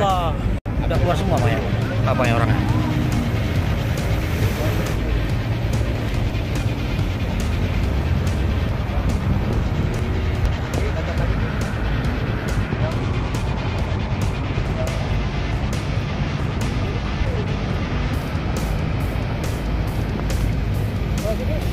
Allah. Ada keluar semua Pak ya? Apa ya orangnya? Oh,